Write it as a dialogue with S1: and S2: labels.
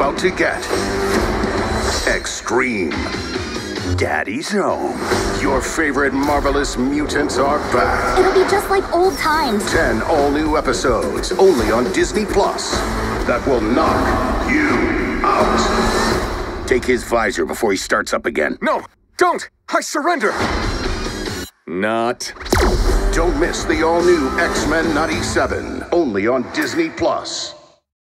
S1: about to get extreme. Daddy's home. Your favorite marvelous mutants are back.
S2: It'll be just like old times.
S1: 10 all new episodes only on Disney Plus that will knock you out. Take his visor before he starts up again.
S3: No, don't! I surrender! Not.
S1: Don't miss the all new X Men 97 only on Disney Plus.